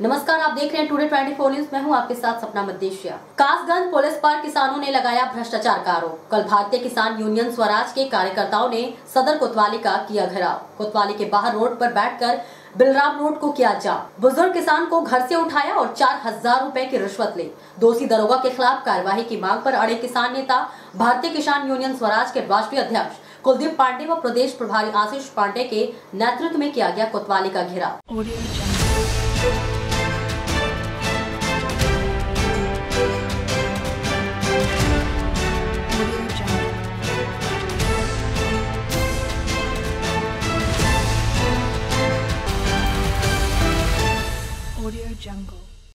नमस्कार, आप देख रहे हैं टुडे 24 न्यूज़ मैं हूँ आपके साथ सपना मदेशिया कासगंज पुलिस पर किसानों ने लगाया भ्रष्टाचार का आरोप। कल भारतीय किसान यूनियन स्वराज के कार्यकर्ताओं ने सदर कोतवाली का किया घेराव। कोतवाली के बाहर रोड पर बैठकर बिलराम रोड को किया जाम। बुज़ुर्ग किसान को घर से उठाया और चार हज़ार रूपए की रिश्वत ली। दोषी दरोगा के खिलाफ कार्यवाही की मांग पर अड़े किसान नेता, भारतीय किसान यूनियन स्वराज के राष्ट्रीय अध्यक्ष कुलदीप पांडे व प्रदेश प्रभारी आशीष पांडे के नेतृत्व में किया गया कोतवाली का घेराव। Audio Jungle.